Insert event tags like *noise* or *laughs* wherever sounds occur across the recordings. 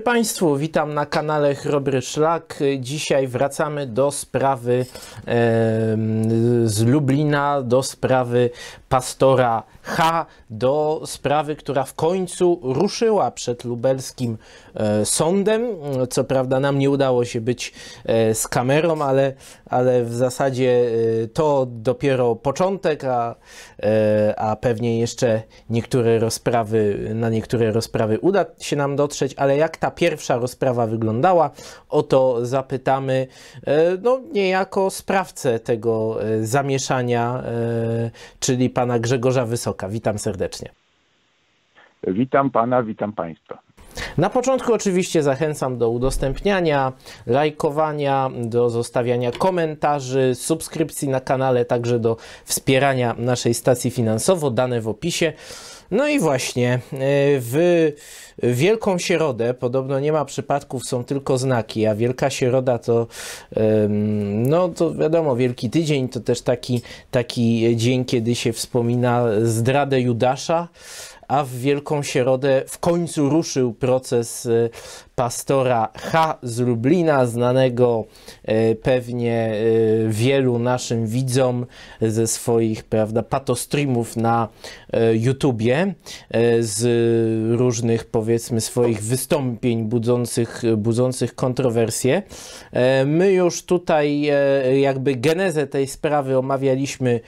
dobry Państwu, witam na kanale Chrobry Szlak. Dzisiaj wracamy do sprawy z Lublina, do sprawy pastora H, do sprawy, która w końcu ruszyła przed lubelskim e, sądem. Co prawda nam nie udało się być e, z kamerą, ale, ale w zasadzie e, to dopiero początek, a, a pewnie jeszcze niektóre rozprawy, na niektóre rozprawy uda się nam dotrzeć, ale jak ta pierwsza rozprawa wyglądała, o to zapytamy no, niejako sprawcę tego e, zamieszania, e, czyli pana Grzegorza Wysoka. Witam serdecznie. Witam pana, witam państwa. Na początku oczywiście zachęcam do udostępniania, lajkowania, do zostawiania komentarzy, subskrypcji na kanale, także do wspierania naszej stacji finansowo, dane w opisie. No i właśnie e, w Wielką Środę, podobno nie ma przypadków, są tylko znaki, a Wielka Środa to, no to wiadomo, Wielki Tydzień to też taki, taki dzień, kiedy się wspomina zdradę Judasza, a w Wielką Środę w końcu ruszył proces e, pastora H. z Lublina, znanego e, pewnie e, wielu naszym widzom ze swoich, prawda, patostreamów na e, YouTubie, z różnych, powiedzmy, swoich wystąpień budzących, budzących kontrowersje. My już tutaj jakby genezę tej sprawy omawialiśmy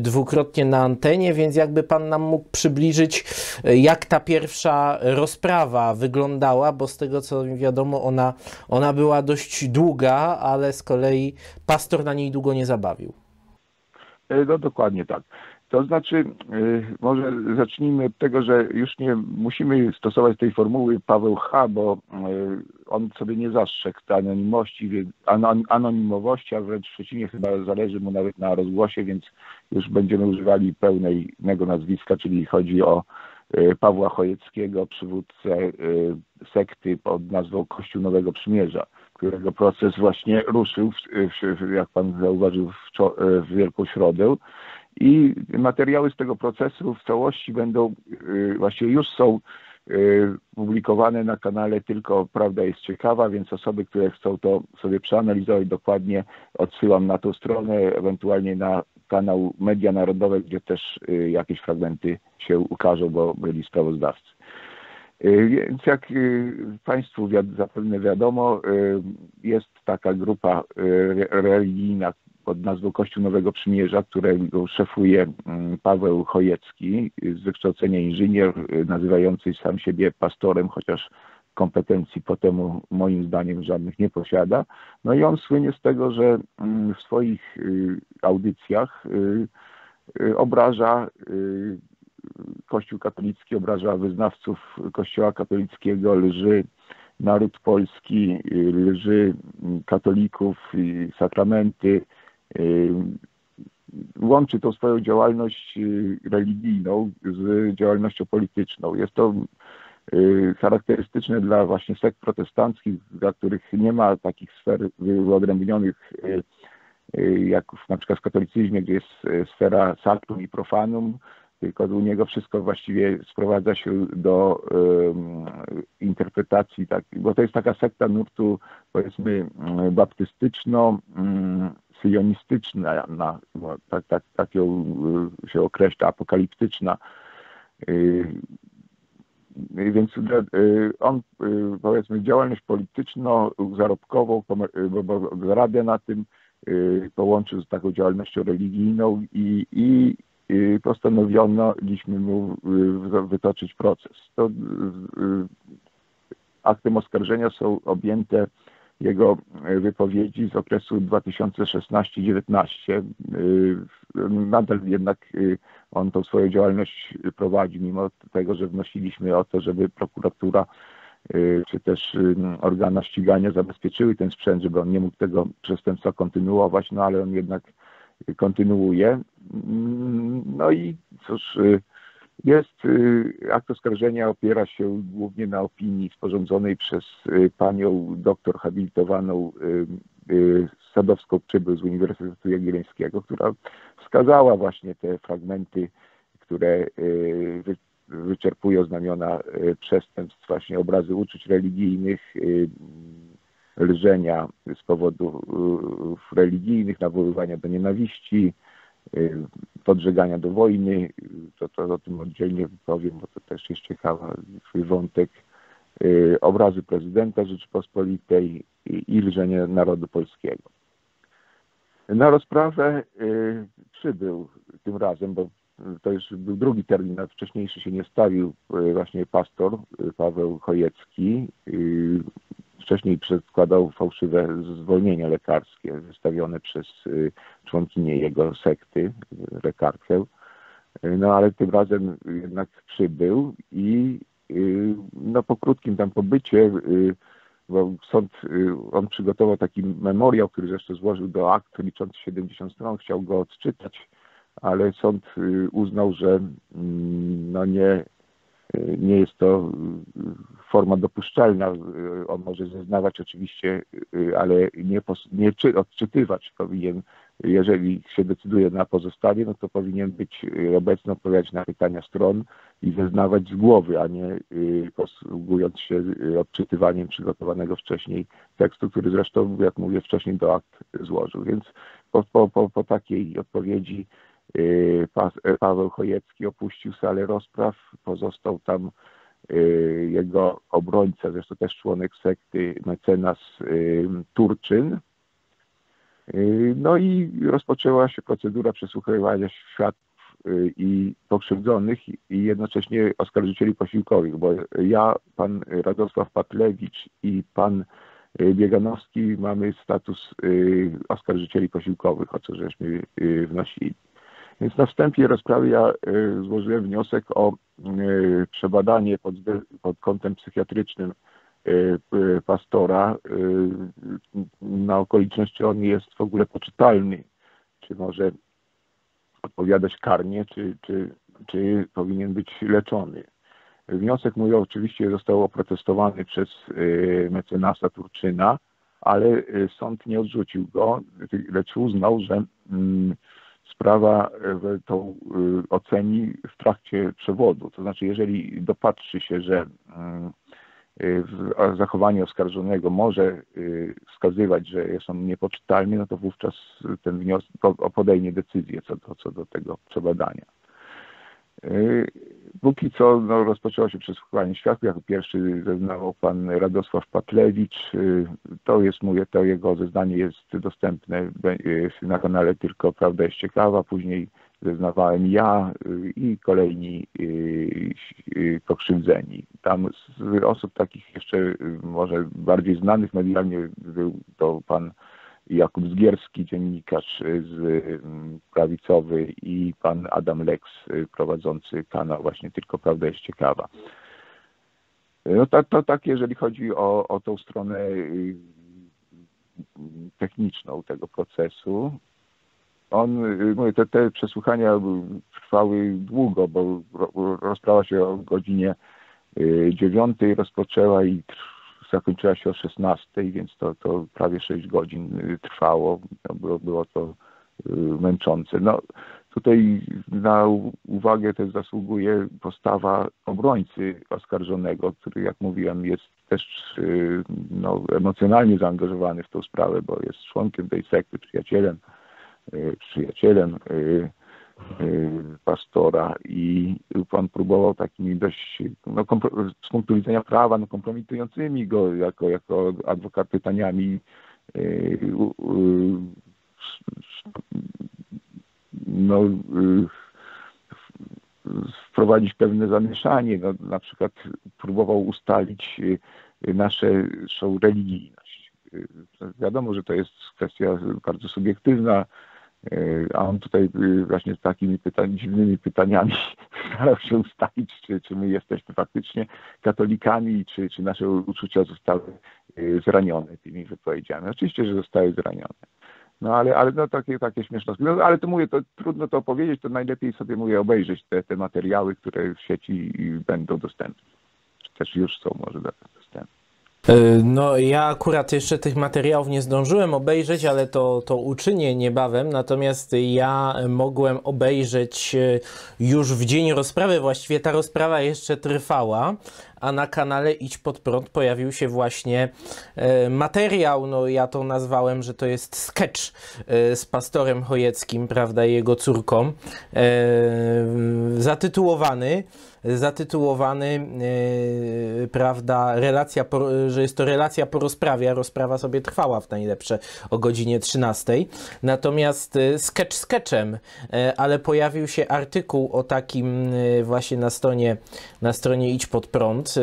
dwukrotnie na antenie, więc jakby pan nam mógł przybliżyć, jak ta pierwsza rozprawa wyglądała, bo z tego co mi wiadomo, ona, ona była dość długa, ale z kolei pastor na niej długo nie zabawił. E, No dokładnie tak. To znaczy, e, może zacznijmy od tego, że już nie musimy stosować tej formuły Paweł H., bo e, on sobie nie zastrzegł tej anonimości, wie- anon- anonimowości, a wręcz przeciwnie, chyba zależy mu nawet na rozgłosie, więc już będziemy używali pełnego nazwiska, czyli chodzi o Pawła Chojeckiego, przywódcę e, sekty pod nazwą Kościół Nowego Przymierza, którego proces właśnie ruszył, jak pan zauważył, w, czo- w Wielką Środę. I materiały z tego procesu w całości będą, właściwie już są publikowane na kanale Tylko Prawda jest Ciekawa, więc osoby, które chcą to sobie przeanalizować dokładnie, odsyłam na tą stronę, ewentualnie na kanał Media Narodowe, gdzie też y, jakieś fragmenty się ukażą, bo byli sprawozdawcy. Y, Więc jak y, Państwu zapewne wiadomo, jest taka grupa re- religijna pod nazwą Kościół Nowego Przymierza, którego szefuje mm, Paweł Chojecki, z wykształcenia inżynier, nazywający sam siebie pastorem, chociaż kompetencji po temu moim zdaniem żadnych nie posiada. No i on słynie z tego, że mm, w swoich y, audycjach y, y, obraża Kościół katolicki, obraża wyznawców Kościoła katolickiego, lży naród polski, lży katolików, sakramenty. Łączy tą swoją działalność religijną z działalnością polityczną. Jest to charakterystyczne dla właśnie sekt protestanckich, dla których nie ma takich sfer wyodrębnionych y, y, jak na przykład w katolicyzmie, gdzie jest y, sfera sacrum i profanum, tylko u niego wszystko właściwie sprowadza się do em, interpretacji, tak, bo to jest taka sekta nurtu powiedzmy mm, baptystyczno mm, syjonistyczna, na, tak, tak, tak ją y, się określa, apokaliptyczna. Więc y, on, y, powiedzmy, działalność polityczno-zarobkową, komer- y, zarabia na tym, połączył z taką działalnością religijną i, i postanowiliśmy mu wytoczyć proces. To aktem oskarżenia są objęte jego y, wypowiedzi z okresu 2016-19. Y, Nadal jednak y, on tą swoją działalność prowadzi, mimo tego, że wnosiliśmy o to, żeby prokuratura czy też organa ścigania zabezpieczyły ten sprzęt, żeby on nie mógł tego przestępstwa kontynuować, no ale on jednak kontynuuje. Mm, No i cóż, jest y, akt oskarżenia opiera się głównie na opinii sporządzonej przez y, panią doktor habilitowaną y, Sadowską Przybył z Uniwersytetu Jagiellońskiego, która wskazała właśnie te fragmenty, które wy- wyczerpują znamiona przestępstw, właśnie obrazy uczuć religijnych, lżenia z powodów religijnych, nawoływania do nienawiści, podżegania do wojny. To, to o tym oddzielnie powiem, bo to też jest ciekawy wątek. Obrazy prezydenta Rzeczypospolitej i lżenie narodu polskiego. Na rozprawę przybył tym razem, bo to już był drugi termin, a wcześniejszy się nie stawił właśnie pastor Paweł Chojecki. Wcześniej przedkładał fałszywe zwolnienia lekarskie wystawione przez członkinię jego sekty, lekarkę. No ale tym razem jednak przybył i no, po krótkim tam pobycie, bo sąd, on przygotował taki memoriał, który zresztą złożył do akt liczący 70 stron, chciał go odczytać, ale sąd uznał, że no nie, nie jest to forma dopuszczalna. On może zeznawać oczywiście, ale nie, nie odczytywać powinien. Jeżeli się decyduje na pozostanie, no to powinien być obecny, odpowiadać na pytania stron i zeznawać z głowy, a nie posługując się odczytywaniem przygotowanego wcześniej tekstu, który zresztą, jak mówię, wcześniej do akt złożył. Więc po, po, po takiej odpowiedzi Paweł Chojecki opuścił salę rozpraw, pozostał tam jego obrońca, zresztą też członek sekty, mecenas Turczyn. No i rozpoczęła się procedura przesłuchiwania świadków i pokrzywdzonych i jednocześnie oskarżycieli posiłkowych, bo ja, pan Radosław Patlewicz i pan Bieganowski mamy status oskarżycieli posiłkowych, o co żeśmy wnosili. Więc na wstępie rozprawy ja złożyłem wniosek o przebadanie pod, pod kątem psychiatrycznym pastora na okoliczność, czy on jest w ogóle poczytalny, czy może odpowiadać karnie, czy, czy, czy powinien być leczony. Wniosek mój oczywiście został oprotestowany przez mecenasa Turczyna, ale sąd nie odrzucił go, lecz uznał, że sprawa tą oceni w trakcie przewodu. To znaczy, jeżeli dopatrzy się, że zachowanie oskarżonego może wskazywać, że jest on niepoczytalny, no to wówczas ten wniosek podejmie decyzję co do, co do tego przebadania. Póki co no, rozpoczęło się przesłuchiwanie świadków. Jako pierwszy zeznawał pan Radosław Patlewicz. To jest, mówię, to jego zeznanie jest dostępne na kanale Tylko Prawda jest Ciekawa. Później zeznawałem ja i kolejni pokrzywdzeni. Tam z osób takich jeszcze może bardziej znanych medialnie był to pan Jakub Zgierski, dziennikarz z prawicowy i pan Adam Lex, prowadzący kanał właśnie Tylko Prawda jest Ciekawa. No to, to tak, jeżeli chodzi o, o tą stronę techniczną tego procesu. On, mówię, te, te przesłuchania trwały długo, bo rozprawa się o godzinie dziewiątej rozpoczęła i zakończyła się o 16, więc to, to prawie 6 godzin trwało. Było, było to męczące. No, tutaj na uwagę też zasługuje postawa obrońcy oskarżonego, który, jak mówiłem, jest też no, emocjonalnie zaangażowany w tą sprawę, bo jest członkiem tej sekty, przyjacielem, przyjacielem pastora i pan próbował takimi dość, no, z punktu widzenia prawa, no, kompromitującymi go jako, jako adwokat pytaniami no, wprowadzić pewne zamieszanie. No, na przykład próbował ustalić naszą religijność. Wiadomo, że to jest kwestia bardzo subiektywna, a on tutaj właśnie z takimi pytań, dziwnymi pytaniami *laughs* starał się ustalić, czy, czy my jesteśmy faktycznie katolikami, czy, czy nasze uczucia zostały zranione tymi wypowiedziami. Oczywiście, że zostały zranione. No ale, ale no takie, takie śmieszności. No ale to mówię, to trudno to opowiedzieć, to najlepiej sobie mówię obejrzeć te, te materiały, które w sieci będą dostępne. Też już są może dostępne. Y, no, ja akurat jeszcze tych materiałów nie zdążyłem obejrzeć, ale to, to uczynię niebawem. Natomiast ja mogłem obejrzeć y, już w dzień rozprawy, właściwie ta rozprawa jeszcze trwała, a na kanale Idź Pod Prąd pojawił się właśnie y, materiał, no ja to nazwałem, że to jest sketch z pastorem Chojeckim, prawda, jego córką, zatytułowany zatytułowany, yy, prawda, relacja, po, że jest to relacja po rozprawie, a rozprawa sobie trwała w najlepsze o godzinie 13. Natomiast yy, sketch sketchem, yy, ale pojawił się artykuł o takim właśnie na stronie, na stronie Idź Pod Prąd.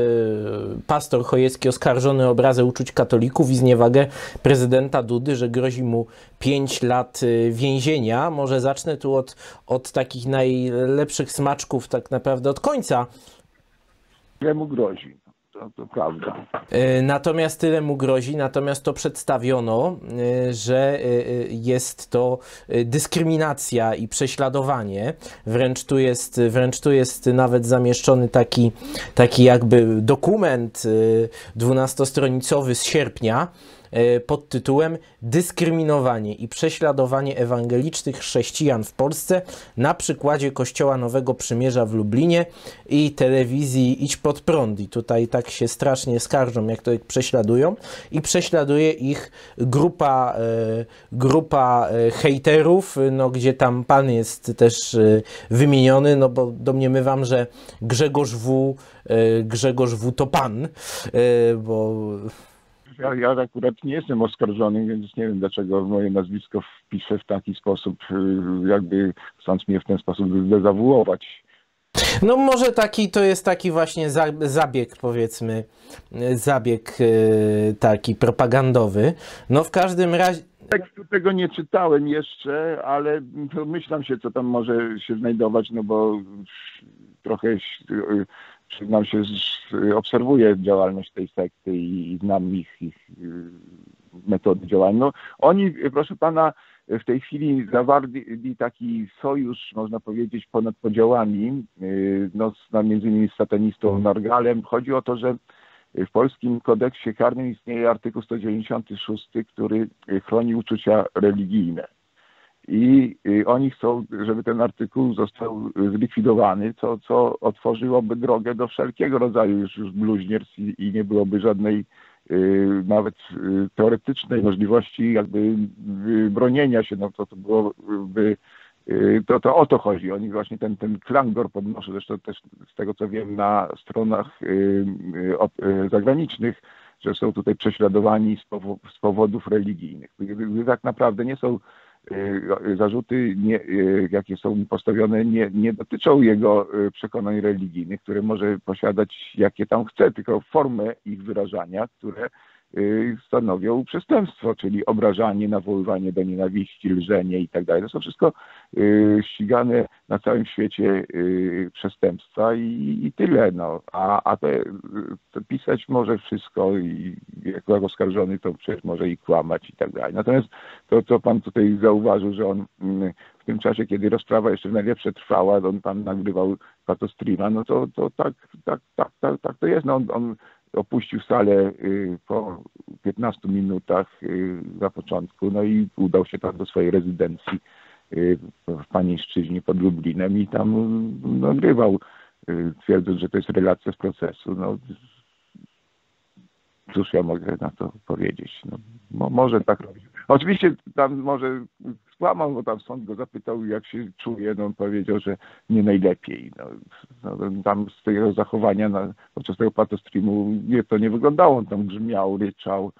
Pastor Chojecki oskarżony o obrazę uczuć katolików i zniewagę prezydenta Dudy, że grozi mu 5 lat więzienia. Może zacznę tu od, od takich najlepszych smaczków tak naprawdę od końca Tyle mu grozi. To, to prawda. E, natomiast tyle mu grozi, natomiast to przedstawiono, e, że e, jest to dyskryminacja i prześladowanie. Wręcz tu jest, wręcz tu jest nawet zamieszczony taki, taki jakby dokument 12-stronicowy z sierpnia, pod tytułem Dyskryminowanie i prześladowanie ewangelicznych chrześcijan w Polsce na przykładzie Kościoła Nowego Przymierza w Lublinie i telewizji Idź Pod Prąd. I tutaj tak się strasznie skarżą, jak to ich prześladują. I prześladuje ich grupa, e, grupa e, hejterów, no, gdzie tam pan jest też wymieniony, no bo domniemywam, że Grzegorz W. Grzegorz W. to pan, bo ja, ja akurat nie jestem oskarżony, więc nie wiem dlaczego moje nazwisko wpiszę w taki sposób, y, jakby chcąc mnie w ten sposób dezawuować. No może taki to jest taki właśnie zabieg powiedzmy, zabieg y, taki propagandowy. No w każdym razie... Tekstu tego nie czytałem jeszcze, ale myślam się, co tam może się znajdować, no bo trochę y, przyznam się, obserwuję działalność tej sekty i, znam ich, ich y, metody działania. No, oni, proszę pana, w tej chwili zawarli taki sojusz, można powiedzieć, ponad podziałami, y, no, między innymi z satanistą Nargalem. Chodzi o to, że w polskim kodeksie karnym istnieje artykuł 196, który chroni uczucia religijne i oni chcą, żeby ten artykuł został zlikwidowany, co, co otworzyłoby drogę do wszelkiego rodzaju już, już bluźnierstw i, i nie byłoby żadnej y, nawet y, teoretycznej możliwości jakby bronienia się, no to, to byłoby y, to, to o to chodzi. Oni właśnie ten, ten klangor podnoszą, zresztą też z tego co wiem na stronach zagranicznych, że są tutaj prześladowani z, powodów religijnych. Tak naprawdę nie są Y, zarzuty, nie, y, jakie są postawione, nie, nie dotyczą jego y, przekonań religijnych, które może posiadać jakie tam chce, tylko formę ich wyrażania, które Y, stanowią przestępstwo, czyli obrażanie, nawoływanie do nienawiści, lżenie i tak. To są wszystko y, ścigane na całym świecie y, przestępstwa i, i tyle. No. A, a te, pisać może wszystko i jako oskarżony to przecież może i kłamać i tak. Natomiast to, co pan tutaj zauważył, że on mm, w tym czasie, kiedy rozprawa jeszcze najlepsze trwała, on pan nagrywał patostreama, no to, to tak, tak, tak, tak, tak to jest. No on, on opuścił salę y, po 15 minutach y, na początku, no i udał się tam do swojej rezydencji y, w Panieńszczyźnie pod Lublinem i tam nagrywał, twierdząc, że to jest relacja z procesu. No, cóż ja mogę na to powiedzieć? No, może tak robić. Oczywiście tam może skłamał, bo tam sąd go zapytał, jak się czuje. No on powiedział, że nie najlepiej. No, no, tam z tego zachowania na, podczas tego patostreamu nie, to nie wyglądało. On tam grzmiał, ryczał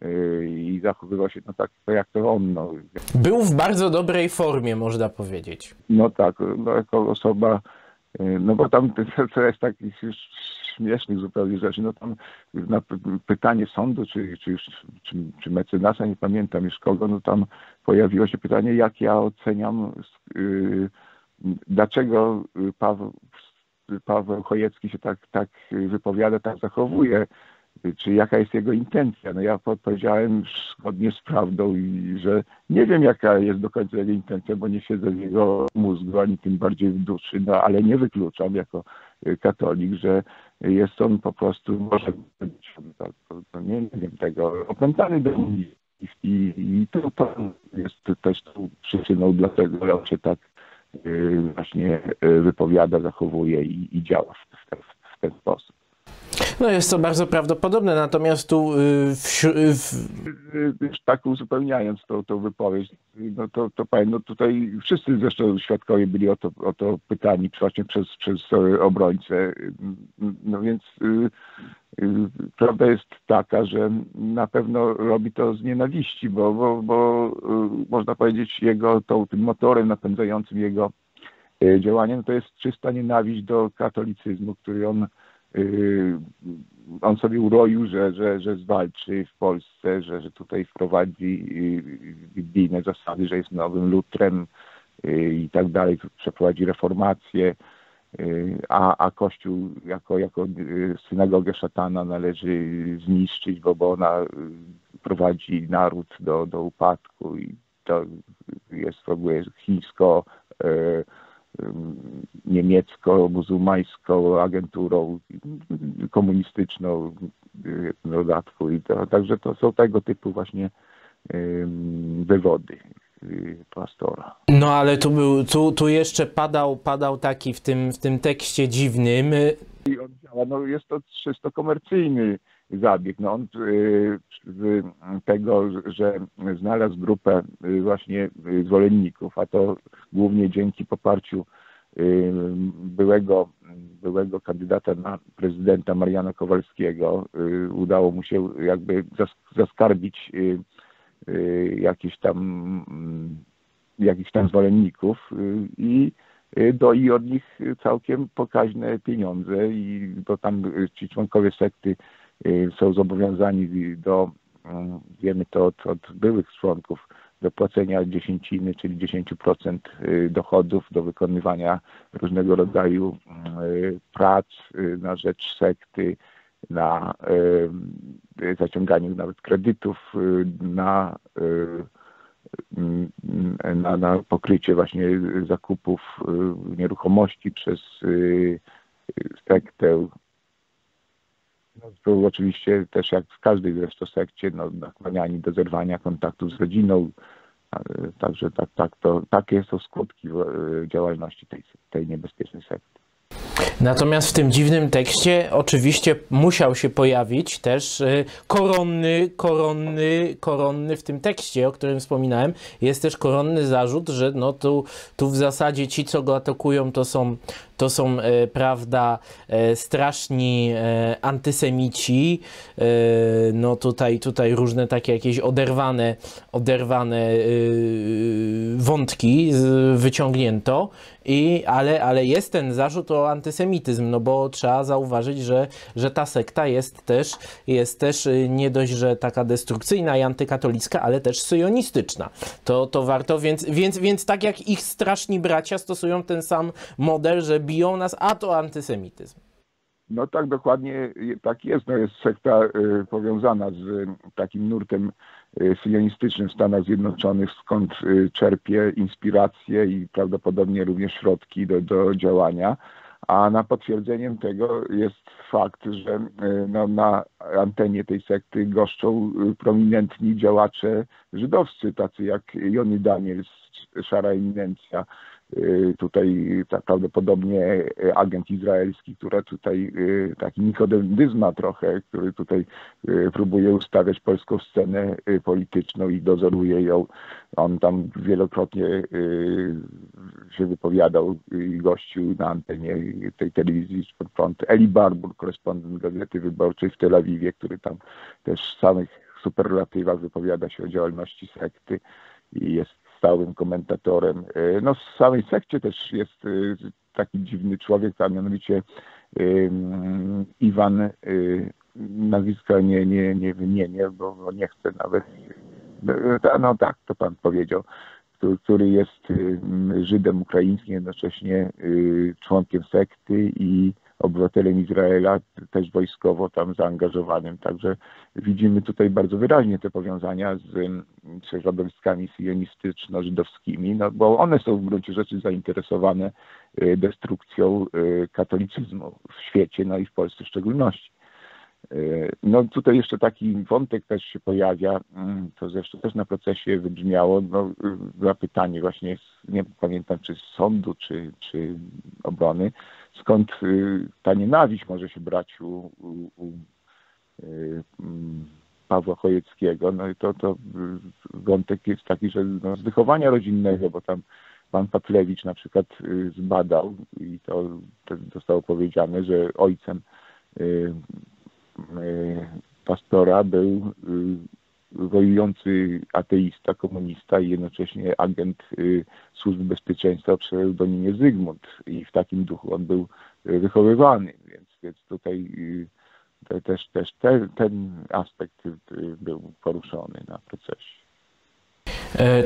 yy, i zachowywał się no tak, jak to on. No. Był w bardzo dobrej formie, można powiedzieć. No tak, no, jako osoba, yy, no bo tam *laughs* jest takich już śmiesznych zupełnie rzeczy. No tam na pytanie sądu, czy, czy, już, czy, czy mecenasa, nie pamiętam już kogo, no tam pojawiło się pytanie, jak ja oceniam, yy, dlaczego Paweł, Paweł Chojecki się tak, tak wypowiada, tak zachowuje czy jaka jest jego intencja. No ja odpowiedziałem zgodnie z prawdą i że nie wiem jaka jest do końca jego intencja, bo nie siedzę w jego mózgu, ani tym bardziej w duszy, no ale nie wykluczam jako katolik, że jest on po prostu, może być, to, to, nie, nie wiem tego, opętany demonizm. I, I to pan jest też tą przyczyną, dlatego on się tak y, właśnie y, wypowiada, zachowuje i, i działa w, w, w ten sposób. No jest to bardzo prawdopodobne, natomiast tu y, w, w... Już tak uzupełniając tą, tą wypowiedź, no to, to powiem, no tutaj wszyscy zresztą świadkowie byli o to, o to pytani właśnie przez, przez obrońcę. No więc prawda jest taka, że na pewno robi to z nienawiści, bo, bo, bo można powiedzieć jego tą, tym motorem napędzającym jego działaniem to jest czysta nienawiść do katolicyzmu, który on on sobie uroił, że, że, że zwalczy w Polsce, że, że tutaj wprowadzi yy, biblijne zasady, że jest nowym lutrem yy, i tak dalej, przeprowadzi reformację, a, a Kościół jako, jako synagogę szatana należy zniszczyć, bo, bo ona prowadzi naród do, do upadku i to jest w ogóle chińsko niemiecko-muzułmańską agenturą komunistyczną w dodatku. I to, także to są tego typu właśnie wywody y, pastora. No ale tu, był, tu, tu jeszcze padał, padał taki w tym, w tym tekście dziwnym. I on działa, no jest to czysto komercyjny zabieg. No on y, z tego, że znalazł grupę y, właśnie zwolenników, a to głównie dzięki poparciu byłego, byłego kandydata na prezydenta Mariana Kowalskiego. Y, udało mu się jakby zaskarbić y, y, jakieś tam, mm, jakichś tam zwolenników i doi od nich całkiem pokaźne pieniądze i to tam ci członkowie sekty są zobowiązani do, wiemy to od, od byłych członków, do płacenia dziesięciny, czyli 10% y, dochodów do wykonywania różnego rodzaju y, prac y, na rzecz sekty, na zaciąganiu nawet kredytów, na, na, na pokrycie właśnie zakupów nieruchomości przez sektę. No, to oczywiście też jak w każdej zresztą sekcie, no, nakłaniani do zerwania kontaktów z rodziną, Także tak, tak, to, takie są skutki e, działalności tej, tej niebezpiecznej sekty. Natomiast w tym dziwnym tekście oczywiście musiał się pojawić też e, koronny, koronny, koronny w tym tekście, o którym wspominałem, jest też koronny zarzut, że no tu, tu w zasadzie ci, co go atakują, to są to są, e, prawda, e, straszni e, antysemici, no tutaj, tutaj różne takie jakieś oderwane, oderwane wątki wyciągnięto, i, ale, ale jest ten zarzut o antysemityzm, no bo trzeba zauważyć, że, że ta sekta jest też, jest też nie dość, że taka destrukcyjna i antykatolicka, ale też syjonistyczna. To, to warto, więc, więc, więc tak jak ich straszni bracia stosują ten sam model, że biją nas, a to antysemityzm. No tak, dokładnie tak jest. No jest sekta y, powiązana z y, takim nurtem y, syjonistycznym w Stanach Zjednoczonych, skąd czerpie inspiracje i prawdopodobnie również środki do, do działania. A na potwierdzeniem tego jest fakt, że no, na antenie tej sekty goszczą prominentni działacze żydowscy, tacy jak Jony Daniels, Szara Eminencja, tutaj tak prawdopodobnie agent izraelski, który tutaj y, taki nikodedyzma trochę, który tutaj y, próbuje ustawiać polską scenę polityczną i dozoruje ją. On tam wielokrotnie się wypowiadał i gościł na antenie tej telewizji front. Eli Barbur, korespondent Gazety Wyborczej w Tel Awiwie, który tam też w samych superlatywach wypowiada się o działalności sekty i jest stałym komentatorem. E, no w samej sekcie też jest e, taki dziwny człowiek, a mianowicie Iwan, e, nazwiska nie, nie, nie wymienię, bo nie chcę nawet, no tak, to pan powiedział, który jest Żydem ukraińskim, jednocześnie członkiem sekty i obywatelem Izraela, też wojskowo tam zaangażowanym. Także widzimy tutaj bardzo wyraźnie te powiązania z, z środowiskami sionistyczno-żydowskimi, no bo one są w gruncie rzeczy zainteresowane y, destrukcją y, katolicyzmu w świecie, no i w Polsce w szczególności. No tutaj jeszcze taki wątek też się pojawia, mm, to zresztą też na procesie wybrzmiało, no, zapytanie właśnie, nie pamiętam czy z sądu, czy, czy obrony, skąd ta nienawiść może się brać u, u, u mm, Pawła Chojeckiego. No i to, to wątek jest taki, że no, z wychowania rodzinnego, bo tam pan Patlewicz na przykład zbadał i to, to zostało powiedziane, że ojcem pastora był wojujący ateista, komunista i jednocześnie agent e, służby bezpieczeństwa o pseudonimie Zygmunt i w takim duchu on był wychowywany, więc, więc tutaj też, też ten, ten aspekt był poruszony na procesie.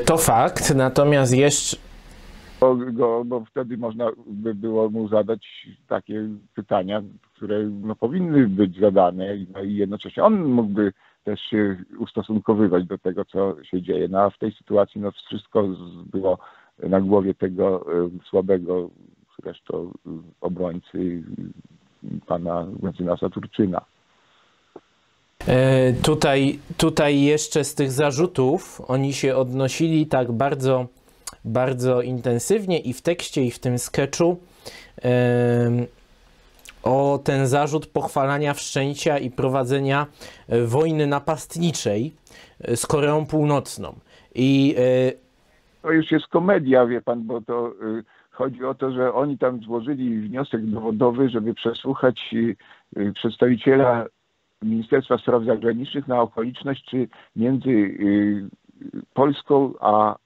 To fakt, natomiast jeszcze bo, go, bo wtedy można by było mu zadać takie pytania, które no, powinny być zadane no, i jednocześnie on mógłby też się ustosunkowywać do tego, co się dzieje. No a w tej sytuacji no, wszystko było na głowie tego y, słabego zresztą y, obrońcy pana Mecenasa Turczyna. E, tutaj, tutaj jeszcze z tych zarzutów oni się odnosili tak bardzo bardzo intensywnie i w tekście, i w tym sketchu o ten zarzut pochwalania wszczęcia i prowadzenia e, wojny napastniczej e, z Koreą Północną. I e, to już jest komedia, wie pan, bo to chodzi o to, że oni tam złożyli wniosek dowodowy, żeby przesłuchać przedstawiciela Ministerstwa Spraw Zagranicznych na okoliczność, czy między Polską a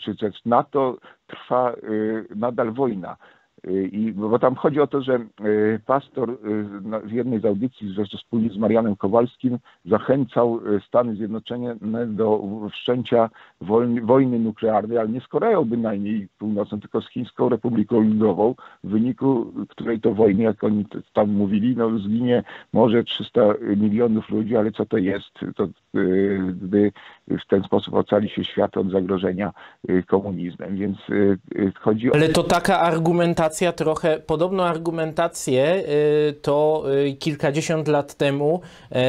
czy też NATO trwa nadal wojna. I, bo tam chodzi o to, że pastor w jednej z audycji, zresztą wspólnie z Marianem Kowalskim, zachęcał Stany Zjednoczone do wszczęcia wojny, wojny nuklearnej, ale nie z Koreą bynajmniej północną, tylko z Chińską Republiką Ludową, w wyniku której to wojny, jak oni tam mówili, no zginie może 300 milionów ludzi, ale co to jest? To, gdy w ten sposób ocali się świat od zagrożenia y, komunizmem, więc y, y, chodzi o... Ale to taka argumentacja trochę, podobną argumentację to kilkadziesiąt lat temu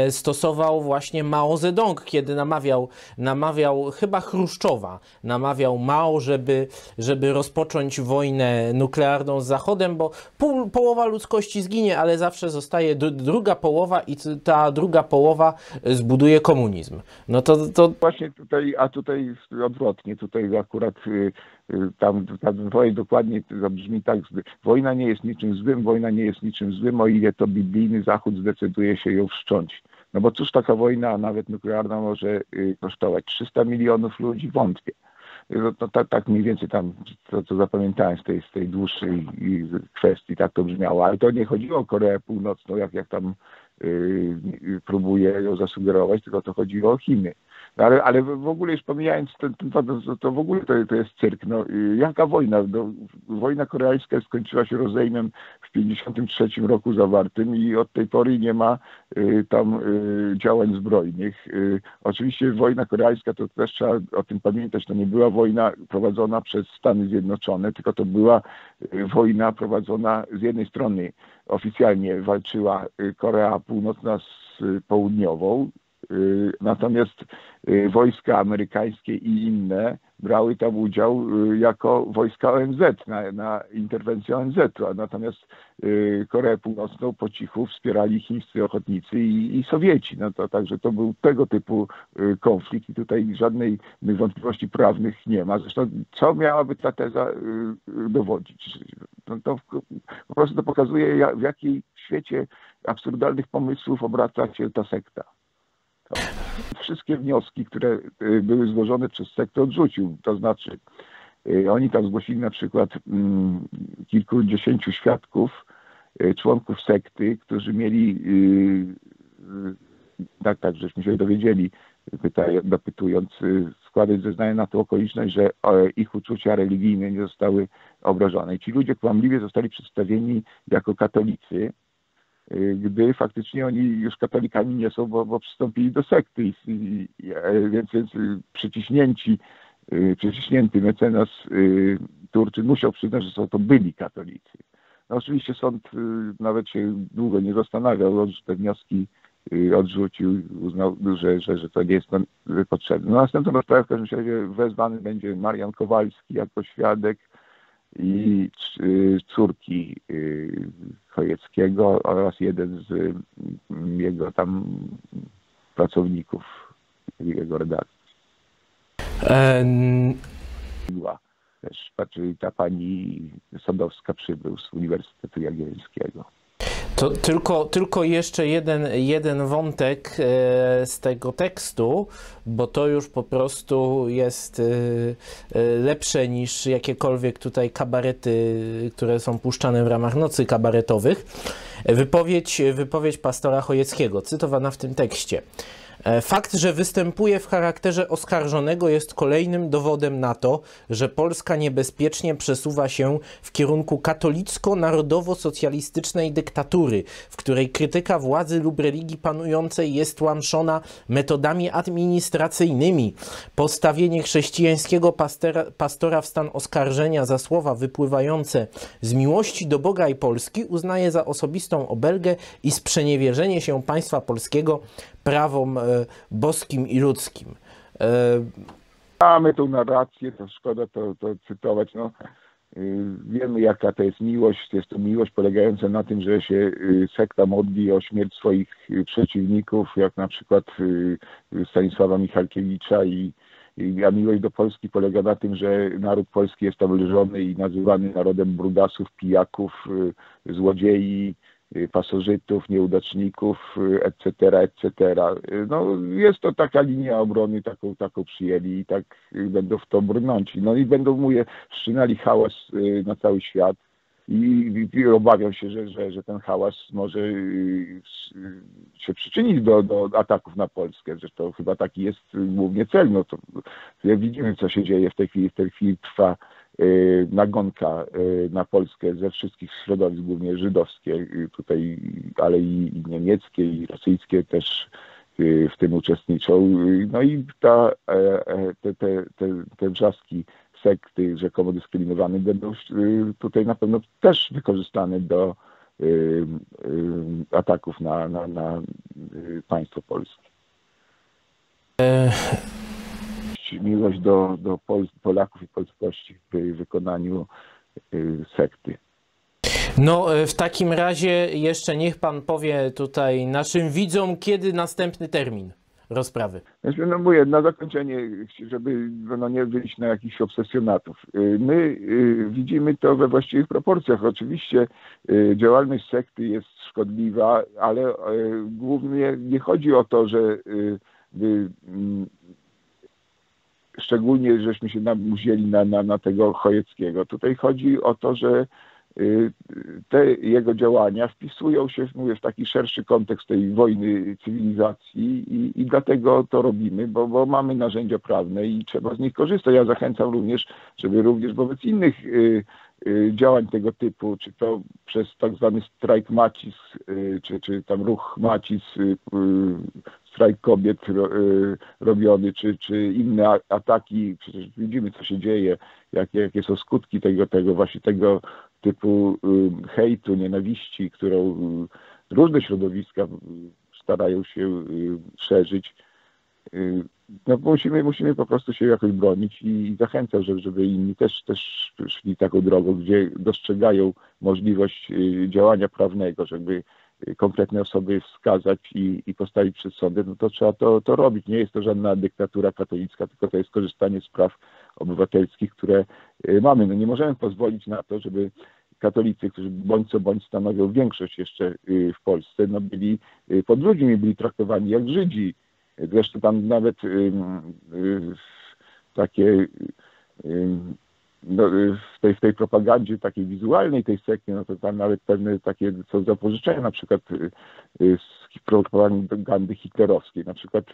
stosował właśnie Mao Zedong, kiedy namawiał, namawiał chyba Chruszczowa, namawiał Mao, żeby, żeby rozpocząć wojnę nuklearną z Zachodem, bo pół, połowa ludzkości zginie, ale zawsze zostaje druga połowa i ta druga połowa zbuduje komunizm. No to, to właśnie tutaj, a tutaj odwrotnie, tutaj akurat y, y, tam, tam dokładnie brzmi tak, wojna nie jest niczym złym, wojna nie jest niczym złym, o ile to biblijny Zachód zdecyduje się ją wszcząć. No bo cóż taka wojna, nawet nuklearna, może y, kosztować 300 milionów ludzi? Wątpię. No, to, tak, tak mniej więcej tam, to co zapamiętałem z tej, z tej dłuższej kwestii, tak to brzmiało. Ale to nie chodziło o Koreę Północną, jak, jak tam yy, próbuje ją zasugerować, tylko to chodziło o Chiny. No ale, ale w ogóle już pomijając ten, ten to, to w ogóle to, to jest cyrk. No, jaka wojna? No, wojna koreańska skończyła się rozejmem w 1953 roku zawartym i od tej pory nie ma y, tam y, działań zbrojnych. Y, oczywiście wojna koreańska, to też trzeba o tym pamiętać, to nie była wojna prowadzona przez Stany Zjednoczone, tylko to była y, wojna prowadzona z jednej strony oficjalnie walczyła y, Korea Północna z południową, Y, natomiast y, wojska amerykańskie i inne brały tam udział y, jako wojska ONZ, na, na interwencję ONZ-u, a natomiast Koreę Północną po cichu wspierali chińscy ochotnicy i, i Sowieci. No to także to był tego typu konflikt i tutaj żadnej wątpliwości prawnych nie ma. Zresztą co miałaby ta teza dowodzić? No to po prostu to pokazuje, w jakiej świecie absurdalnych pomysłów obraca się ta sekta. Wszystkie wnioski, które y, były złożone przez sektor odrzucił. To znaczy, y, oni tam zgłosili na przykład mm, kilkudziesięciu świadków, y, członków sekty, którzy mieli, tak, tak, żeśmy się dowiedzieli, dopytując, składać zeznania na tę okoliczność, że ich uczucia religijne nie zostały obrażone. I ci ludzie kłamliwie zostali przedstawieni jako katolicy, gdy faktycznie oni już katolikami nie są, bo, bo przystąpili do sekty. I, i, więc, więc y, przyciśnięci, y, przyciśnięty mecenas Turczyn musiał przyznać, że są to byli katolicy. No, oczywiście sąd y, nawet się długo nie zastanawiał, te wnioski y, odrzucił, uznał, że, że, że to nie jest potrzebne. No, następną rozprawę w każdym razie wezwany będzie Marian Kowalski jako świadek i córki Chojeckiego oraz jeden z mm, jego tam pracowników jego redakcji. Była też czyli ta pani Sadowska przybył z Uniwersytetu Jagiellońskiego. To tylko, tylko jeszcze jeden, jeden wątek e, z tego tekstu, bo to już po prostu jest e, e, lepsze niż jakiekolwiek tutaj kabarety, które są puszczane w ramach nocy kabaretowych. Wypowiedź, wypowiedź pastora Chojeckiego, cytowana w tym tekście. E, fakt, że występuje w charakterze oskarżonego jest kolejnym dowodem na to, że Polska niebezpiecznie przesuwa się w kierunku katolicko-narodowo-socjalistycznej dyktatury, w której krytyka władzy lub religii panującej jest łamszona metodami administracyjnymi. Postawienie chrześcijańskiego pastora, pastora w stan oskarżenia za słowa wypływające z miłości do Boga i Polski uznaje za osobistą obelgę i sprzeniewierzenie się państwa polskiego prawom e, boskim i ludzkim. E, Mamy tą narrację, to szkoda to, to cytować. No, y, wiemy, jaka to jest miłość. Jest to miłość polegająca na tym, że się y, sekta modli o śmierć swoich y, przeciwników, jak na przykład Stanisława Michalkiewicza i a miłość do Polski polega na tym, że naród polski jest tam leżony i nazywany narodem brudasów, pijaków, złodziei, pasożytów, nieudaczników, etc., y, etc. Y, no, jest to taka linia obrony, taką, taką przyjęli i tak będą w to brnąć. No i będą, mówię, wszczynali hałas na cały świat i, i obawiam się, że, że, że ten hałas może się przyczynić do, do ataków na Polskę. Zresztą chyba taki jest głównie cel. No to, jak widzimy, co się dzieje w tej chwili, w tej chwili trwa Y, nagonka y, na Polskę ze wszystkich środowisk, głównie żydowskie y, tutaj, ale i niemieckie, i rosyjskie też w tym uczestniczą. No i ta, e, e, te, te, te, te wrzaski sekty rzekomo dyskryminowane będą tutaj na pewno też wykorzystane do ataków na, na, na państwo polskie. Miłość do, do Pol Polaków i polskości w wykonaniu y, sekty. No, e, w takim razie jeszcze niech pan powie tutaj naszym widzom, kiedy następny termin rozprawy. Znaczy, no mówię, na zakończenie, żeby no, nie wyjść na jakichś obsesjonatów. Y, my y, widzimy to we właściwych proporcjach. Oczywiście działalność sekty jest szkodliwa, ale głównie nie chodzi o to, że szczególnie żeśmy się wzięli na, na, na tego Chojeckiego. Tutaj chodzi o to, że te jego działania wpisują się mówię, w taki szerszy kontekst tej wojny cywilizacji i, i dlatego to robimy, bo, bo, mamy narzędzia prawne i trzeba z nich korzystać. Ja zachęcam również, żeby również wobec innych y, y, działań tego typu, czy to przez tak zwany strajk macis, czy, czy tam ruch macis strajk kobiet y, robiony, czy, czy inne ataki, przecież widzimy, co się dzieje, jakie, jakie są skutki tego, tego właśnie tego typu y, hejtu, nienawiści, którą y, różne środowiska starają się szerzyć. No, musimy, musimy po prostu się jakoś bronić i zachęcam, żeby inni też, też szli taką drogą, gdzie dostrzegają możliwość działania prawnego, żeby konkretne osoby wskazać i, i postawić przed sądem, no to trzeba to, to robić. Nie jest to żadna dyktatura katolicka, tylko to jest korzystanie z praw obywatelskich, które y, mamy. No nie możemy pozwolić na to, żeby katolicy, którzy bądź co bądź stanowią większość jeszcze y, w Polsce, no byli y, pod ludźmi, byli traktowani jak Żydzi. Zresztą tam nawet takie no, w, tej, w tej propagandzie takiej wizualnej tej sekcji, no to tam nawet pewne takie są zapożyczenia, na przykład z propagandy hitlerowskiej. Na przykład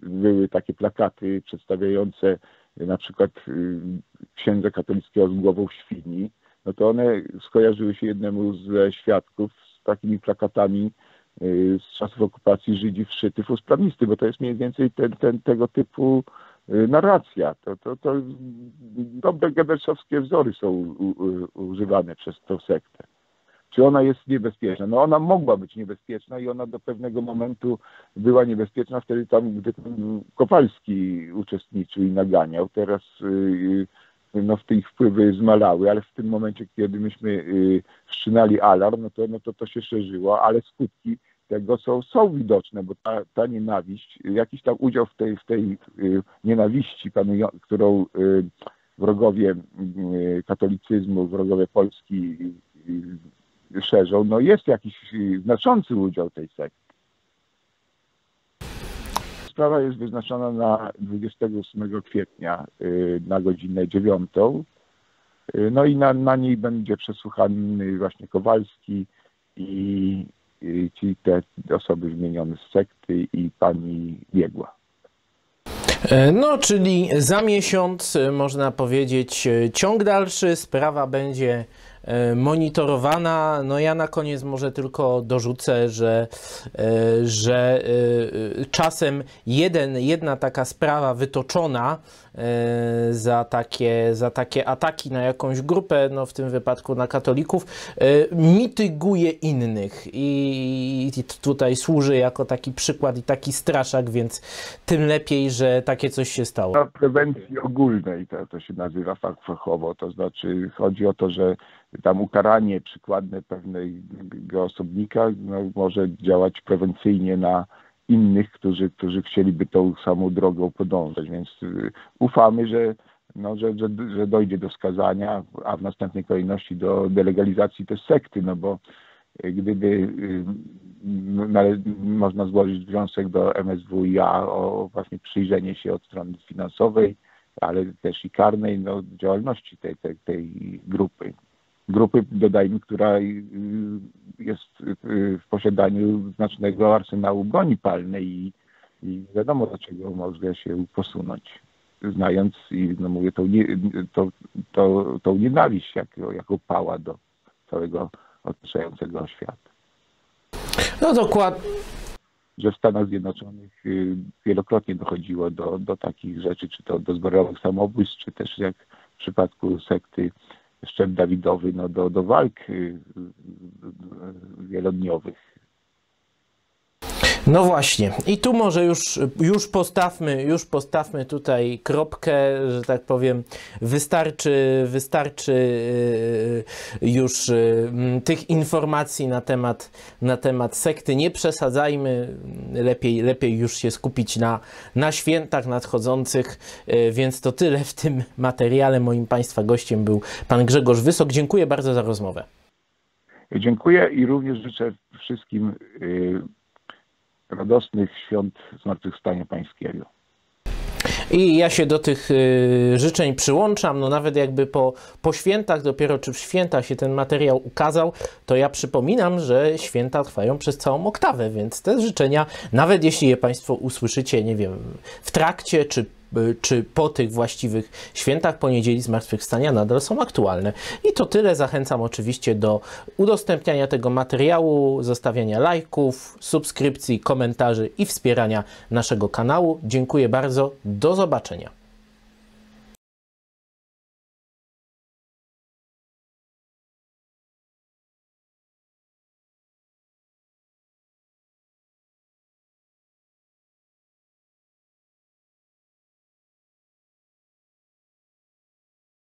były takie plakaty przedstawiające na przykład księdza katolickiego z głową świni, no to one skojarzyły się jednemu ze świadków z takimi plakatami z czasów okupacji Żydzi wszyty w usprawisty, bo to jest mniej więcej ten, ten, tego typu Y, narracja. To, to, to dobre Goebbelsowskie wzory są u, u, używane przez tę sektę. Czy ona jest niebezpieczna. No ona mogła być niebezpieczna i ona do pewnego momentu była niebezpieczna wtedy tam, gdy tam Kowalski uczestniczył i naganiał. Teraz yy, no, w tych wpływy zmalały, ale w tym momencie, kiedy myśmy yy, wszczynali alarm, no to, no to to się szerzyło, ale skutki tego są, są widoczne, bo ta, ta nienawiść, jakiś tam udział w tej, w tej nienawiści, którą wrogowie katolicyzmu, wrogowie Polski szerzą, no jest jakiś yy, znaczący udział tej sekty. Sprawa jest wyznaczona na 28 kwietnia yy, na godzinę 9. Yy, No i na, na niej będzie przesłuchany właśnie Kowalski i, i ci te osoby wymienione z sekty i pani Biegła. E, No, czyli za miesiąc, można powiedzieć, ciąg dalszy, sprawa będzie monitorowana. No ja na koniec może tylko dorzucę, że, e, że e, czasem jeden, jedna taka sprawa wytoczona e, za takie, za takie ataki na jakąś grupę, no w tym wypadku na katolików, e, mityguje innych i tutaj służy jako taki przykład i taki straszak, więc tym lepiej, że takie coś się stało. Na prewencji ogólnej to, to się nazywa fach- fachowo, to znaczy chodzi o to, że tam ukaranie przykładne pewnego osobnika no, może działać prewencyjnie na innych, którzy, którzy chcieliby tą samą drogą podążać, więc y, ufamy, że, no, że, że, że dojdzie do skazania, a w następnej kolejności do delegalizacji też sekty, no bo y, gdyby nale- można złożyć wniosek do MSWiA o właśnie przyjrzenie się od strony finansowej, ale też i karnej no, działalności tej, tej, tej grupy. Grupy, dodajmy, która y, jest y, w posiadaniu znacznego arsenału broni palnej i, i wiadomo, dlaczego może się posunąć, znając i no mówię, tą, nie, to, to, tą nienawiść, jaką, jaką pała do całego otaczającego świata. No dokładnie. że w Stanach Zjednoczonych y, wielokrotnie dochodziło do, do takich rzeczy, czy to do zbiorowych samobójstw, czy też jak w przypadku sekty Szczep Dawidowy, no do, do walk y, y, y, wielodniowych. No właśnie. I tu może już, już postawmy, już postawmy tutaj kropkę, że tak powiem, wystarczy, wystarczy yy, już yy, tych informacji na temat, na temat sekty. Nie przesadzajmy, lepiej, lepiej już się skupić na, na świętach nadchodzących, yy, więc to tyle w tym materiale. Moim Państwa gościem był Pan Grzegorz Wysok. Dziękuję bardzo za rozmowę. Dziękuję i również życzę wszystkim y, radosnych świąt Zmartwychwstania Pańskiego. I ja się do tych y, życzeń przyłączam. No nawet jakby po, po świętach, dopiero czy w świętach się ten materiał ukazał, to ja przypominam, że święta trwają przez całą oktawę, więc te życzenia, nawet jeśli je Państwo usłyszycie, nie wiem, w trakcie czy czy po tych właściwych świętach poniedzieli zmartwychwstania nadal są aktualne. I to tyle. Zachęcam oczywiście do udostępniania tego materiału, zostawiania lajków, subskrypcji, komentarzy i wspierania naszego kanału. Dziękuję bardzo. Do zobaczenia.